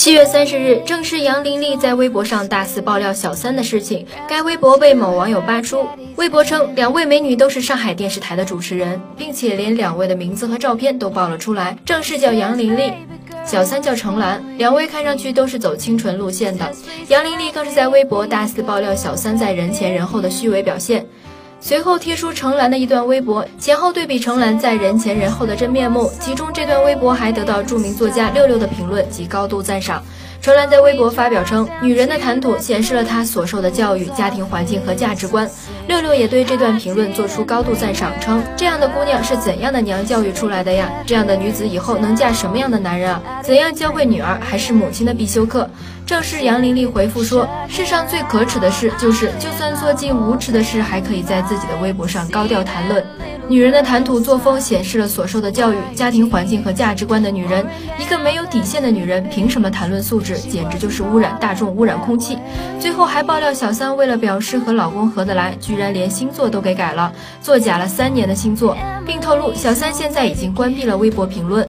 七月三十日，正是杨玲丽在微博上大肆爆料小三的事情。该微博被某网友扒出，微博称两位美女都是上海电视台的主持人，并且连两位的名字和照片都爆了出来。正式叫杨玲丽，小三叫程兰，两位看上去都是走清纯路线的。杨玲丽更是在微博大肆爆料小三在人前人后的虚伪表现。随后贴出程兰的一段微博，前后对比程兰在人前人后的真面目。其中这段微博还得到著名作家六六的评论及高度赞赏。程兰在微博发表称，女人的谈吐显示了她所受的教育、家庭环境和价值观。六六也对这段评论做出高度赞赏，称这样的姑娘是怎样的娘教育出来的呀？这样的女子以后能嫁什么样的男人啊？怎样教会女儿还是母亲的必修课。正是杨玲丽回复说：“世上最可耻的事，就是就算做尽无耻的事，还可以在自己的微博上高调谈论。女人的谈吐作风显示了所受的教育、家庭环境和价值观的女人。一个没有底线的女人，凭什么谈论素质？简直就是污染大众、污染空气。”最后还爆料，小三为了表示和老公合得来，居然连星座都给改了，作假了三年的星座，并透露小三现在已经关闭了微博评论。